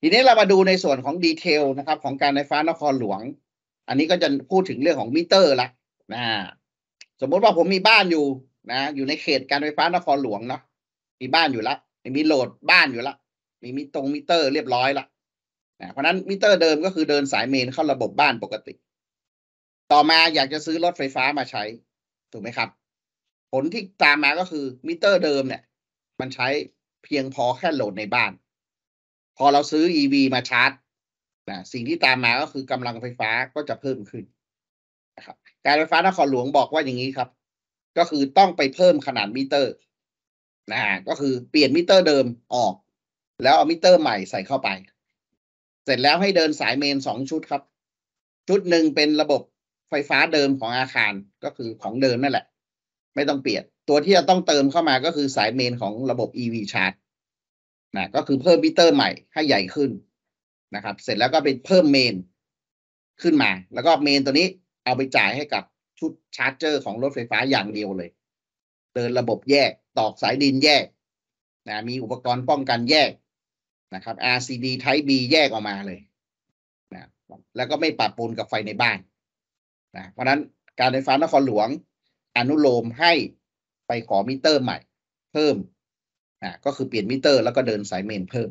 ทีนี้เรามาดูในส่วนของ detail นะครับ ของการไฟฟ้านครหลวง อันนี้ก็จะพูดถึงเรื่องของมิเตอร์ละนะสมมติว่าผมมีบ้านอยู่นะ อยู่ในเขตการไฟฟ้านครหลวงเนาะมีบ้านอยู่ละมีโหลดบ้านอยู่ละมีมิตรงมิเตอร์เรียบร้อยละนะเพราะนั้นมิเตอร์เดิมก็คือเดินสายเมนเข้าระบบบ้านปกติ ต่อมาอยากจะซื้อรถไฟฟ้ามาใช้ ถูกไหมครับ ผลที่ตามมาก็คือมิเตอร์เดิมเนี่ย มันใช้เพียงพอแค่โหลดในบ้าน พอเราซื้อ EV มาชาร์จนะสิ่งที่ตามมาก็คือกำลังไฟฟ้าก็จะเพิ่มขึ้นนะครับ การไฟฟ้านครหลวงบอกว่าอย่างนี้ครับ ก็คือต้องไปเพิ่มขนาดมิเตอร์นะก็คือเปลี่ยนมิเตอร์เดิมออก แล้วเอามิเตอร์ใหม่ใส่เข้าไป เสร็จแล้วให้เดินสายเมนสองชุดครับ ชุดหนึ่งเป็นระบบไฟฟ้าเดิมของอาคารก็คือของเดิมนั่นแหละ ไม่ต้องเปลี่ยน ตัวที่จะต้องเติมเข้ามาก็คือสายเมนของระบบ EV Charge นะก็คือเพิ่มมิเตอร์ใหม่ให้ใหญ่ขึ้นนะครับ เสร็จแล้วก็ไปเพิ่มเมนขึ้นมา แล้วก็เมนตัวนี้เอาไปจ่ายให้กับชุด charger ของรถไฟฟ้าอย่างเดียวเลย เดินระบบแยก ตอกสายดินแยกนะมีอุปกรณ์ป้องกันแยกนะครับ RCD Type B แยกออกมาเลยนะแล้วก็ไม่ปะปนกับไฟในบ้านนะเพราะนั้นการไฟฟ้านครหลวงอนุโลมให้ไปขอมิเตอร์ใหม่ เพิ่ม นะก็คือเปลี่ยนมิเตอร์แล้วก็เดินสายเมนเพิ่ม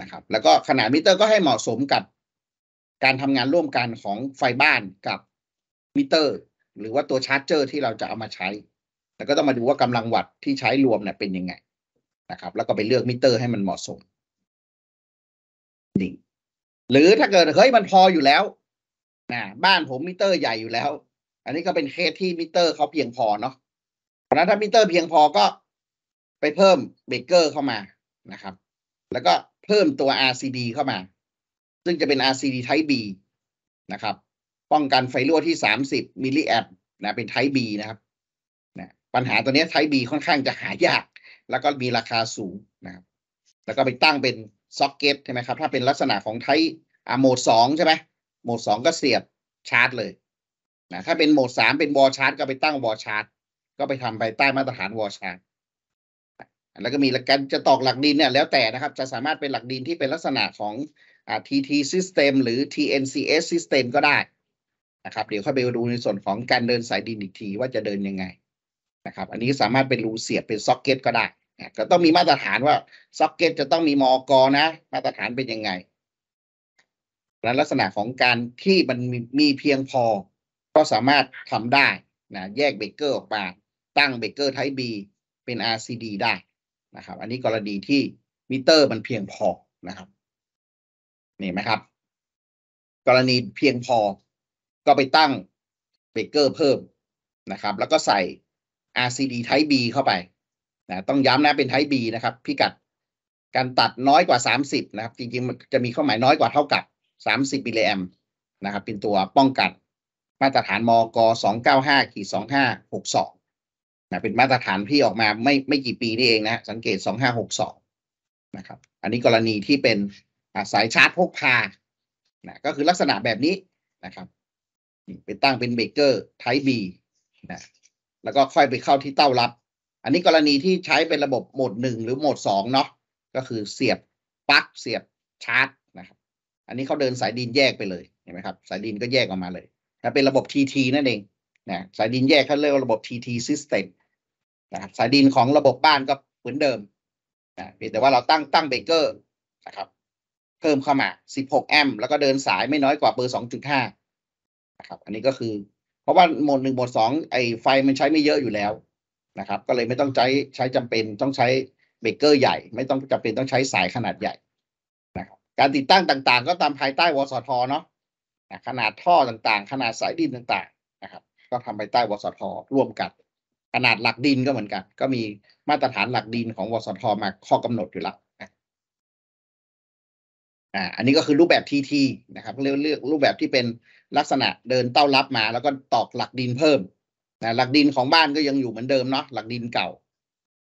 นะครับ แล้วก็ขนาดมิเตอร์ก็ให้เหมาะสมกับการทำงานร่วมกันของไฟบ้านกับมิเตอร์ หรือว่าตัว charger ที่เราจะเอามาใช้ แล้วก็ต้องมาดูว่ากำลังวัตต์ที่ใช้รวมเนี่ยเป็นยังไงนะครับ แล้วก็ไปเลือกมิเตอร์ให้มันเหมาะสมนี่หรือถ้าเกิดเฮ้ยมันพออยู่แล้วนะบ้านผมมิเตอร์ใหญ่อยู่แล้ว อันนี้ก็เป็นเคสที่มิเตอร์เขาเพียงพอเนาะเพราะนั้นถ้ามิเตอร์เพียงพอก็ ไปเพิ่มเบรกเกอร์เข้ามานะครับ แล้วก็เพิ่มตัว RCD เข้ามา ซึ่งจะเป็น RCD Type B นะครับ ป้องกันไฟรั่วที่ 30มิลลิแอมป์นะเป็น Type B นะครับนะปัญหาตัวนี้ Type B ค่อนข้างจะหายาก แล้วก็มีราคาสูงนะครับ แล้วก็ไปตั้งเป็นซ็อกเก็ตใช่ไหมครับ ถ้าเป็นลักษณะของไทอ่าโหมดสองใช่ไหมโหมดสองก็เสียบชาร์จเลยนะถ้าเป็นโหมดสามเป็นวอชาร์จก็ไปตั้งวอชาร์จก็ไปทำภายใต้มาตรฐานวอชาร์จ แล้วก็มีการจะตอกหลักดินเนี่ยแล้วแต่นะครับ จะสามารถเป็นหลักดินที่เป็นลักษณะของอ TT system หรือ TNCS system ก็ได้นะครับ เดี๋ยวค่อยไปดูในส่วนของการเดินสายดินอีกทีว่าจะเดินยังไงนะครับ อันนี้สามารถเป็นรูเสียบเป็นซ็อกเก็ตก็ได้ ก็ต้องมีมาตรฐานว่าซ็อกเก็ตจะต้องมีมอกนะ มาตรฐานเป็นยังไงและลักษณะของการที่มันมีเพียงพอ ก็สามารถทำได้นะแยกเบรกเกอร์ออกมาตั้งเบเกอร์ไทป์ B เป็น RCD ได้ นะครับ อันนี้กรณีที่มิเตอร์มันเพียงพอนะครับนี่ไหมครับ กรณีเพียงพอก็ไปตั้งเบเกอร์เพิ่มนะครับ แล้วก็ใส่ RCD Type B เข้าไปนะต้องย้ำนะเป็น Type B นะครับ พิกัดการตัดน้อยกว่า 30 นะครับ จริงๆมันจะมีข้อหมายน้อยกว่าเท่ากับ 30มิลลิแอมนะครับ เป็นตัวป้องกันมาตรฐานมก 295ขีด2562 นะเป็นมาตรฐานที่ออกมาไม่ไม่กี่ปีนี่เองนะสังเกต 2562 นะครับ อันนี้กรณีที่เป็นสายชาร์จพกพานะก็คือลักษณะแบบนี้นะครับเป็นตั้งเป็นเบเกอร์ Type B นะแล้วก็ค่อยไปเข้าที่เต้ารับ อันนี้กรณีที่ใช้เป็นระบบโหมดหนึ่งหรือโหมดสองเนาะก็คือเสียบปลั๊กเสียบชาร์จนะครับ อันนี้เขาเดินสายดินแยกไปเลยเห็นไหมครับ สายดินก็แยกออกมาเลยถ้าเป็นระบบ TT นั่นเองนะสายดินแยกเขาเรียกว่าระบบ TT system นะครับสายดินของระบบบ้านก็เหมือนเดิมนะแต่ว่าเราตั้งตั้งเบเกอร์นะครับเพิ่มเข้ามา 16 แอมป์แล้วก็เดินสายไม่น้อยกว่าเบอร์ 2.5 นะครับ อันนี้ก็คือ เพราะว่าโหมดหนึ่งโหมดสองไอไฟมันใช้ไม่เยอะอยู่แล้วนะครับ ก็เลยไม่ต้องใช้ใช้จำเป็นต้องใช้เบเกอร์ใหญ่ ไม่ต้องจำเป็นต้องใช้สายขนาดใหญ่นะครับการติดตั้งต่างๆ ก็ตามภายใต้วสทเนาะขนาดท่อต่างๆ ขนาดสายดินต่างๆนะครับ ก็ทำภายใต้วสทร่วมกัน ขนาดหลักดินก็เหมือนกัน ก็มีมาตรฐานหลักดินของวสทมาข้อกำหนดอยู่แล้วอ่าอันนี้ก็คือรูปแบบ TT นะครับเรียกเรียกรูปแบบที่เป็นลักษณะเดินเต้ารับมา แล้วก็ตอกหลักดินเพิ่มนะหลักดินของบ้านก็ยังอยู่เหมือนเดิมเนาะหลักดินเก่า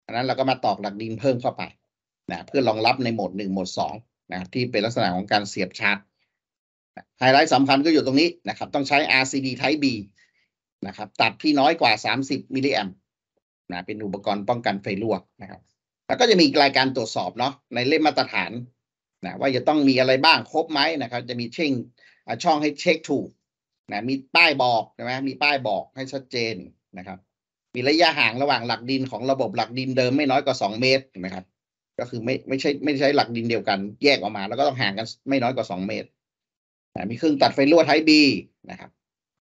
อันนั้นเราก็มาตอกหลักดินเพิ่มเข้าไปนะเพื่อรองรับในโหมดหนึ่งโหมดสองนะที่เป็นลักษณะของการเสียบชาร์จไฮไลท์สำคัญก็อยู่ตรงนี้นะครับ ต้องใช้ RCD Type B นะครับ ตัดที่น้อยกว่า 30มิลลิแอม นะเป็นอุปกรณ์ป้องกันไฟรั่วนะครับ แล้วก็จะมีรายการตรวจสอบเนาะในเล่มมาตรฐานนะว่าจะต้องมีอะไรบ้างครบไหมนะครับ จะมีเช่งช่องให้เช็คถูกนะมีป้ายบอกใช่ไหมมีป้ายบอกให้ชัดเจนนะครับ มีระยะห่างระหว่างหลักดินของระบบหลักดินเดิมไม่น้อยกว่าสองเมตรนไหมครับ ก็คือไม่ไม่ใช่ไม่ใช่หลักดินเดียวกัน แยกออกมา แล้วก็ต้องห่างกันไม่น้อยกว่าสองเมตรนะมีเครื่องตัดไฟรั่ว Type B นะครับ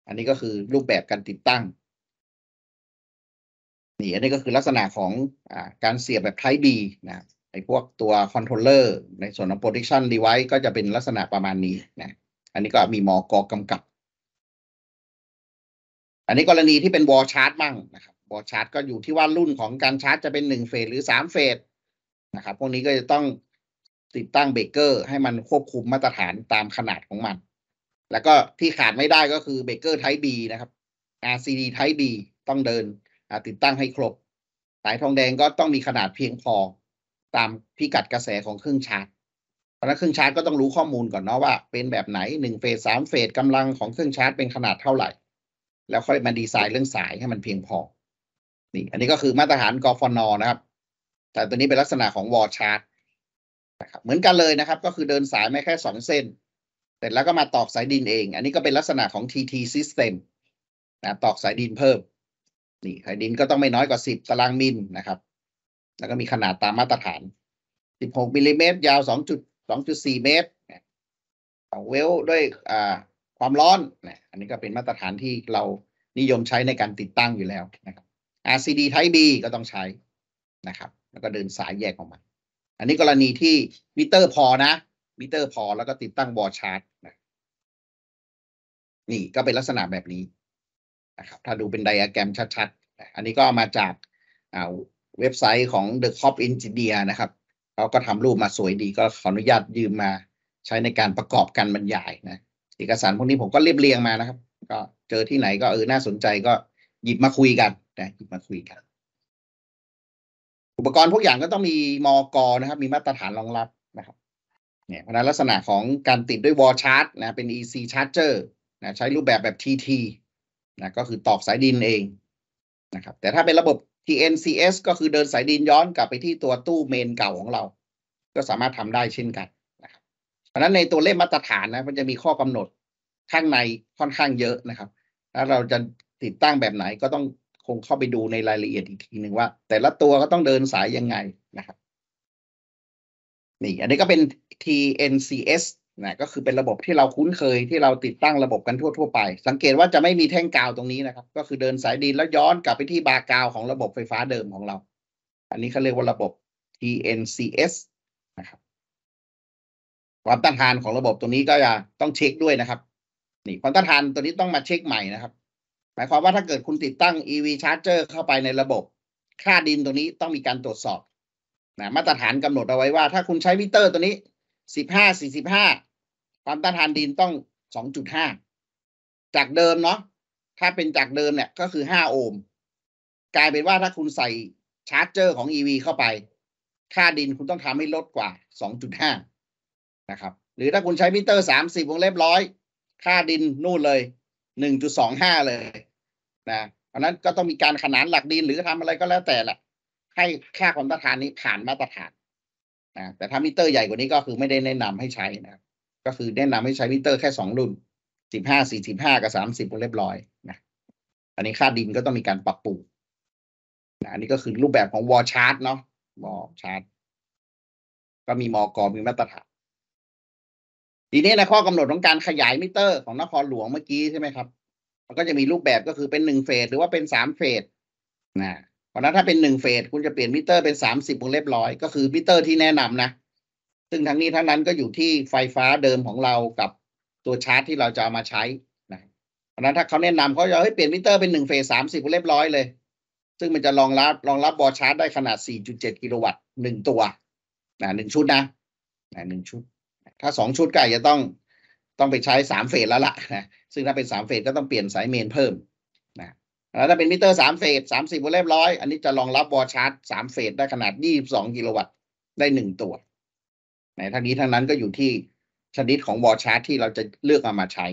อันนี้ก็คือรูปแบบการติดตั้ง นี่อันนี้ก็คือลักษณะของอการเสียบแบบ Type B นะครับไอพวกตัว controller ในส่วนของ protection device ก็จะเป็นลักษณะประมาณนี้นะอันนี้ก็มีมอกกำกับ อันนี้กรณีที่เป็น wall charge บ้างนะครับ wall charge ก็อยู่ที่ว่ารุ่นของการชาร์จจะเป็นหนึ่งเฟสหรือสามเฟสนะครับ พวกนี้ก็จะต้องติดตั้งเบรกเกอร์ให้มันควบคุมมาตรฐานตามขนาดของมัน แล้วก็ที่ขาดไม่ได้ก็คือเบรกเกอร์ Type B นะครับ RCD Type B ต้องเดิน ติดตั้งให้ครบ สายทองแดงก็ต้องมีขนาดเพียงพอตามพิกัดกระแสของเครื่องชาร์จ เพราะนั้นเครื่องชาร์จก็ต้องรู้ข้อมูลก่อนเนาะว่า เป็นแบบไหนหนึ่งเฟสสามเฟสกำลังของเครื่องชาร์จเป็นขนาดเท่าไหร่ แล้วค่อยมาดีไซน์เรื่องสายให้มันเพียงพอ นี่ อันนี้ก็คือมาตรฐานกฟนนะครับ แต่ตัวนี้เป็นลักษณะของวอชาร์จนะครับเหมือนกันเลยนะครับ ก็คือเดินสายไม่แค่สองเส้น เสร็จแล้วก็มาตอกสายดินเอง อันนี้ก็เป็นลักษณะของ TT System นะตอกสายดินเพิ่ม นี่สายดินก็ต้องไม่น้อยกว่าสิบตารางมิลนะครับ แล้วก็มีขนาดตามมาตรฐานสิบหกมิลลิเมตรยาวสองจุดสองจุดสี่เมตรเวลด้วยอ่าความร้อนนะอันนี้ก็เป็นมาตรฐานที่เรานิยมใช้ในการติดตั้งอยู่แล้วนะครับ RCD Type B ก็ต้องใช้นะครับ แล้วก็เดินสายแยกออกมา อันนี้กรณีที่มิเตอร์พอนะมิเตอร์พอแล้วก็ติดตั้ง wall charge นะนี่ก็เป็นลักษณะแบบนี้ นะครับถ้าดูเป็นไดอะแกรมชัดๆ อันนี้ก็มาจากเว็บไซต์ของ The Cop Engineer นะครับเขาก็ทำรูปมาสวยดีก็ขออนุญาตยืมมาใช้ในการประกอบการบรรยายนะเอกสารพวกนี้ผมก็เรียบเรียงมานะครับ ก็เจอที่ไหนก็เออน่าสนใจก็หยิบมาคุยกันนะหยิบมาคุยกัน อุปกรณ์พวกอย่างก็ต้องมีมอกนะครับ มีมาตรฐานรองรับนะครับเนี่ยเพราะนั้นลักษณะของการติดด้วยวอลชาร์จนะเป็น EC charger นะใช้รูปแบบแบบ TT นะก็คือตอกสายดินเองนะครับ แต่ถ้าเป็นระบบ TNCS ก็คือเดินสายดินย้อนกลับไปที่ตัวตู้เมนเก่าของเรา ก็สามารถทำได้เช่นกันนะครับเพราะนั้นในตัวเลขมาตรฐานนะมันจะมีข้อกำหนดข้างในค่อนข้างเยอะนะครับแล้วเราจะติดตั้งแบบไหนก็ต้องคงเข้าไปดูในรายละเอียดอีกทีหนึ่งว่า แต่ละตัวก็ต้องเดินสายยังไงนะครับนี่อันนี้ก็เป็น TNCS นะก็คือเป็นระบบที่เราคุ้นเคยที่เราติดตั้งระบบกันทั่ว ๆ ไป สังเกตว่าจะไม่มีแท่งกาวตรงนี้นะครับ ก็คือเดินสายดินแล้วย้อนกลับไปที่บาร์กาวของระบบไฟฟ้าเดิมของเรา อันนี้เขาเรียกว่าระบบ TNCS นะครับความต้านทานของระบบตัวนี้ก็จะต้องเช็คด้วยนะครับนี่ความต้านทานตัวนี้ต้องมาเช็คใหม่นะครับ หมายความว่าถ้าเกิดคุณติดตั้ง EV charger เข้าไปในระบบ ค่าดินตัวนี้ต้องมีการตรวจสอบนะมาตรฐานกำหนดเอาไว้ว่า ถ้าคุณใช้มิเตอร์ตัวนี้สิบห้าสี่สิบห้า ความต้านทานดินต้องสองจุดห้าจากเดิมเนาะถ้าเป็นจากเดิมเนี่ยก็คือห้าโอห์มกลายเป็นว่าถ้าคุณใส่ชาร์จเจอร์ของ EV เข้าไป ค่าดินคุณต้องทำให้ลดกว่าสองจุดห้านะครับ หรือถ้าคุณใช้มิเตอร์สามสิบวงเล็บร้อย ค่าดินนู่นเลยหนึ่งจุดสองห้าเลยนะเพราะนั้นก็ต้องมีการขนานหลักดินหรือทำอะไรก็แล้วแต่แหละ ให้ค่าความต้านทานนี้ผ่านมาตรฐานนะแต่ถ้ามิเตอร์ใหญ่กว่านี้ก็คือไม่ได้แนะนำให้ใช้นะครับ ก็คือแนะนำให้ใช้มิเตอร์แค่สองรุ่นสิบห้าสี่สิบห้ากับสามสิบวงเล็บร้อยนะอันนี้ค่าดินก็ต้องมีการปรับปรุงนะอันนี้ก็คือรูปแบบของ wall charge เนาะ wall charge ก็มีมอกมีมาตรฐานทีนี้ในข้อกำหนดของการขยายมิเตอร์ของนครหลวงเมื่อกี้ใช่ไหมครับ มันก็จะมีรูปแบบก็คือเป็นหนึ่งเฟสหรือว่าเป็นสามเฟสนะเพราะนั้นถ้าเป็นหนึ่งเฟสคุณจะเปลี่ยนมิเตอร์เป็นสามสิบวงเล็บร้อยก็คือมิเตอร์ที่แนะนำนะ ซึ่งทั้งนี้ทั้งนั้นก็อยู่ที่ไฟฟ้าเดิมของเรากับตัวชาร์จที่เราจะเอามาใช้นะเพราะนั้นถ้าเขาแนะนำเขาจะเฮ้ยเปลี่ยนมิเตอร์เป็นหนึ่งเฟสสามสิบวงเล็บร้อยเลย ซึ่งมันจะรองรับรองรับ wall charge ได้ขนาด 4.7 กิโลวัตต์หนึ่งตัวนะหนึ่งชุดนะนะหนึ่งชุด ถ้าสองชุดก็อาจจะต้องต้องไปใช้สามเฟสแล้วล่ะนะซึ่งถ้าเป็นสามเฟสก็ต้องเปลี่ยนสายเมนเพิ่มนะแล้วถ้าเป็นมิเตอร์สามเฟสสามสิบวงเล็บร้อย อันนี้จะรองรับ wall charge สามเฟสได้ขนาด 22 กิโลวัตต์ได้หนึ่งตัว ในทั้งนี้ทั้งนั้นก็อยู่ที่ชนิดของ wall charge ที่เราจะเลือกเอามาใช้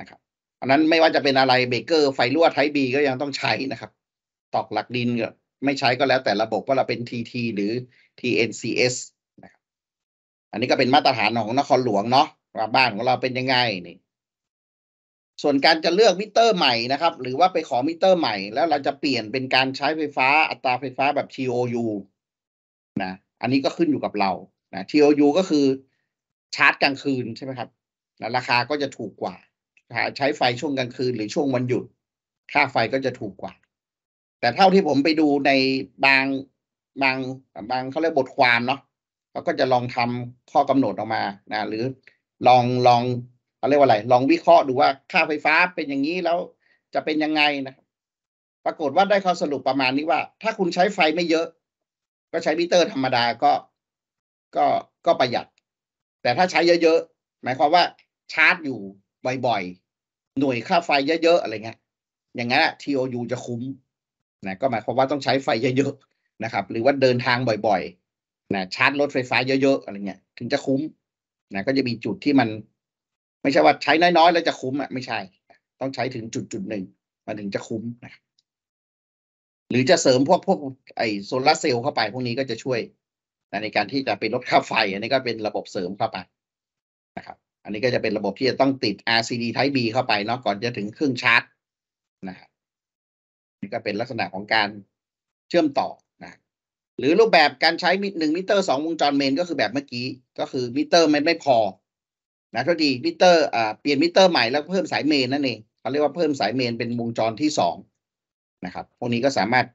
นะครับอันนั้นไม่ว่าจะเป็นอะไรเบรกเกอร์ไฟรั่ว Type B ก็ยังต้องใช้นะครับ ตอกหลักดินก็ไม่ใช้ก็แล้วแต่ระบบว่าเราเป็น TT หรือ TNCS นะครับ อันนี้ก็เป็นมาตรฐานของนครหลวงเนาะว่าบ้านของเราเป็นยังไงนี่ส่วนการจะเลือกมิเตอร์ใหม่นะครับ หรือว่าไปขอมิเตอร์ใหม่ แล้วเราจะเปลี่ยนเป็นการใช้ไฟฟ้าอัตราไฟฟ้าแบบ TOU นะ อันนี้ก็ขึ้นอยู่กับเรา นะ TOU ก็คือชาร์จกลางคืนใช่ไหมครับนะราคาก็จะถูกกว่า ใช้ไฟช่วงกลางคืนหรือช่วงวันหยุด ค่าไฟก็จะถูกกว่า แต่เท่าที่ผมไปดูในบางบางบางเขาเรียกบทความเนาะเขาก็จะลองทำข้อกำหนดออกมานะหรือลองลองเขาเรียกว่าอะไร ลองวิเคราะห์ดูว่าค่าไฟฟ้าเป็นอย่างนี้แล้วจะเป็นยังไงนะปรากฏว่าได้ข้อสรุปประมาณนี้ว่า ถ้าคุณใช้ไฟไม่เยอะ ก็ใช้มิเตอร์ธรรมดาก็ ก็ก็ประหยัด แต่ถ้าใช้เยอะๆ หมายความว่าชาร์จอยู่บ่อยๆ หน่วยค่าไฟเยอะๆ อะไรเงี้ย อย่างนั้น TOU จะคุ้มนะก็หมายความว่าต้องใช้ไฟเยอะๆ นะครับ หรือว่าเดินทางบ่อยๆ นะชาร์จรถไฟฟ้าเยอะๆ อะไรเงี้ย ถึงจะคุ้มนะก็จะมีจุดที่มัน ไม่ใช่ว่าใช้น้อยๆ แล้วจะคุ้มอะไม่ใช่ ต้องใช้ถึงจุดจุดหนึ่งมันถึงจะคุ้มนะหรือจะเสริมพวกพวกไอโซลาร์เซลล์เข้าไปพวกนี้ก็จะช่วย ในการที่จะไปลดค่าไฟ อันนี้ก็เป็นระบบเสริมเข้าไปนะครับ อันนี้ก็จะเป็นระบบที่จะต้องติด RCD Type B เข้าไปเนาะก่อนจะถึงเครื่องชาร์จนะครับนี่ก็เป็นลักษณะของการเชื่อมต่อนะหรือรูปแบบการใช้หนึ่งมิเตอร์สองวงจรเมนก็คือแบบเมื่อกี้ก็คือมิเตอร์มันไม่พอนะที่มิเตอร์อ่าเปลี่ยนมิเตอร์ใหม่แล้วเพิ่มสายเมนนั่นเองเขาเรียกว่าเพิ่มสายเมนเป็นวงจรที่สองนะครับ พวกนี้ก็สามารถ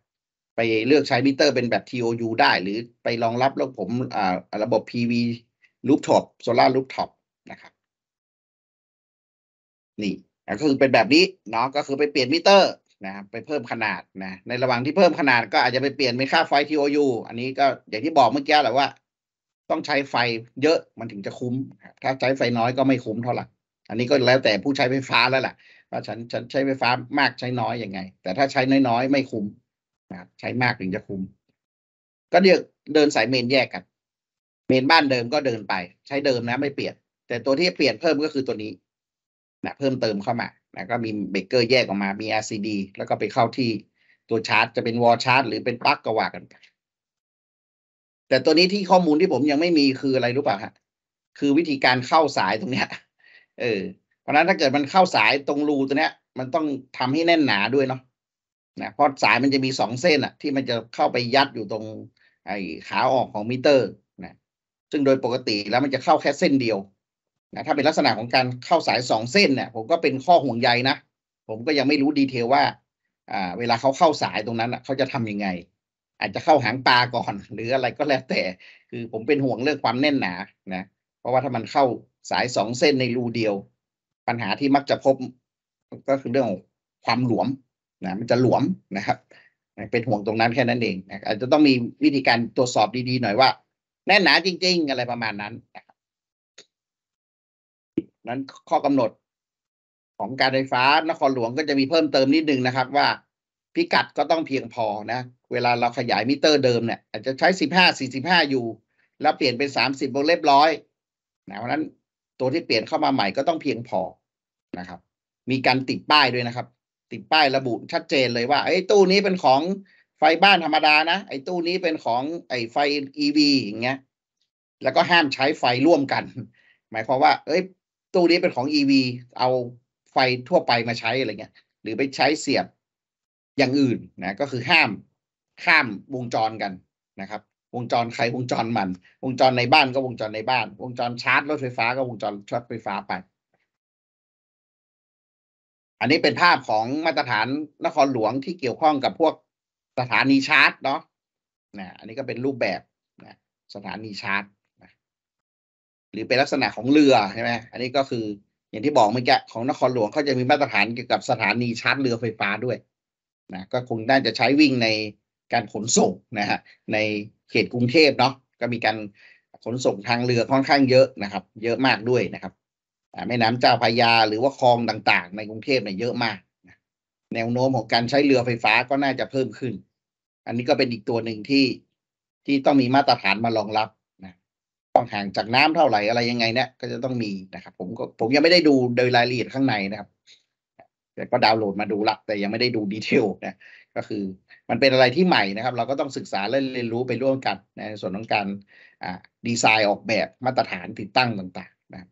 ไปเลือกใช้มิเตอร์เป็นแบบ TOU ได้ หรือไปรองรับระบบผมอ่าระบบ PV rooftop solar rooftop นะครับ นี่ก็คือเป็นแบบนี้เนาะก็คือไปเปลี่ยนมิเตอร์นะครับไปเพิ่มขนาดนะในระหว่างที่เพิ่มขนาดก็อาจจะไปเปลี่ยนเป็นค่าไฟ TOU อันนี้ก็อย่างที่บอกเมื่อกี้แหละว่า ต้องใช้ไฟเยอะมันถึงจะคุ้ม ถ้าใช้ไฟน้อยก็ไม่คุ้มเท่าไหร่อันนี้ก็แล้วแต่ผู้ใช้ไฟฟ้าแล้วแหละว่าฉันฉันใช้ไฟฟ้ามากใช้น้อยอยังไง แต่ถ้าใช้น้อยๆ ไม่คุ้ม นะครับใช้มากถึงจะคุ้ม ก็เดียวเดินสายเมนแยกกัน เมนบ้านเดิมก็เดินไป ใช้เดิมนะไม่เปลี่ยน แต่ตัวที่เปลี่ยนเพิ่มก็คือตัวนี้นะเพิ่มเติมเข้ามานะก็มีเบรกเกอร์แยกออกมา มี RCD แล้วก็ไปเข้าที่ตัวชาร์จ จะเป็นวอลชาร์จ หรือเป็นปลั๊กก็ว่ากันไปแต่ตัวนี้ที่ข้อมูลที่ผมยังไม่มีคืออะไรรู้ป่ะฮะ คือวิธีการเข้าสายตรงเนี้ย เออ เพราะนั้นถ้าเกิดมันเข้าสายตรงรูตัวเนี้ย มันต้องทำให้แน่นหนาด้วยเนาะ นะเพราะสายมันจะมีสองเส้นอะที่มันจะเข้าไปยัดอยู่ตรงไอ้ขาออกของมิเตอร์นะซึ่งโดยปกติแล้วมันจะเข้าแค่เส้นเดียวนะถ้าเป็นลักษณะของการเข้าสายสองเส้นเนี่ยผมก็เป็นข้อห่วงใยนะ ผมก็ยังไม่รู้ดีเทลว่าอ่าเวลาเขาเข้าสายตรงนั้นอะเขาจะทํำยังไง อาจจะเข้าหางปลาก่อน หรืออะไรก็แล้วแต่ คือผมเป็นห่วงเรื่องความแน่นหนานะเพราะว่าถ้ามันเข้าสายสองเส้นในรูเดียว ปัญหาที่มักจะพบ ก็คือเรื่องความหลวม นะมันจะหลวมนะครับ เป็นห่วงตรงนั้นแค่นั้นเองนะอาจจะต้องมีวิธีการตรวจสอบดีๆหน่อยว่า แน่นหนาจริง ๆ อะไรประมาณนั้นนะครับนั้นข้อกำหนดของการไฟฟ้านครหลวงก็จะมีเพิ่มเติมนิดนึงนะครับ ว่าพิกัดก็ต้องเพียงพอนะ เวลาเราขยายมิเตอร์เดิมเนี่ยอาจจะใช้สิบห้าสี่สิบห้าอยู่ แล้วเปลี่ยนเป็นสามสิบเรียบร้อยนะเพราะนั้นตัวที่เปลี่ยนเข้ามาใหม่ก็ต้องเพียงพอนะครับ มีการติดป้ายด้วยนะครับ ติดป้ายระบุชัดเจนเลยว่าไอ้ตู้นี้เป็นของไฟบ้านธรรมดานะ ไอ้ตู้นี้เป็นของไอ้ไฟอีวีอย่างเงี้ย แล้วก็ห้ามใช้ไฟร่วมกัน หมายความว่า เอ้ย ตู้นี้เป็นของอีวีเอาไฟทั่วไปมาใช้อะไรเงี้ย หรือไปใช้เสียบอย่างอื่นนะ ก็คือห้ามข้ามวงจรกันนะครับ วงจรใครวงจรมัน วงจรในบ้านก็วงจรในบ้าน วงจรชาร์จรถไฟฟ้าก็วงจรชาร์จไฟฟ้าไป อันนี้เป็นภาพของมาตรฐานนครหลวงที่เกี่ยวข้องกับพวกสถานีชาร์จเนาะนะอันนี้ก็เป็นรูปแบบนะสถานีชาร์จนะหรือเป็นลักษณะของเรือใช่ไหมอันนี้ก็คืออย่างที่บอกเมื่อกี้ของนครหลวงเขาจะมีมาตรฐานเกี่ยวกับสถานีชาร์จเรือไฟฟ้าด้วยนะก็คงน่าจะใช้วิ่งในการขนส่งนะฮะในเขตกรุงเทพเนาะก็มีการขนส่งทางเรือค่อนข้างเยอะนะครับ เยอะมากด้วยนะครับ แม่น้ำเจ้าพระยาหรือว่าคลองต่างๆ ในกรุงเทพเนี่ยเยอะมากแนวโน้มของการใช้เรือไฟฟ้าก็น่าจะเพิ่มขึ้น อันนี้ก็เป็นอีกตัวหนึ่งที่ที่ต้องมีมาตรฐานมารองรับนะต้องห่างจากน้ำเท่าไหร่อะไรยังไงเนี่ยก็จะต้องมีนะครับ ผมก็ผมยังไม่ได้ดูโดยรายละเอียดข้างในนะครับแต่ก็ดาวน์โหลดมาดูละแต่ยังไม่ได้ดูดีเทลนะก็คือมันเป็นอะไรที่ใหม่นะครับ เราก็ต้องศึกษาและเรียนรู้ไปร่วมกัน ในส่วนของการดีไซน์ออกแบบมาตรฐานติดตั้งต่าง ๆ นะ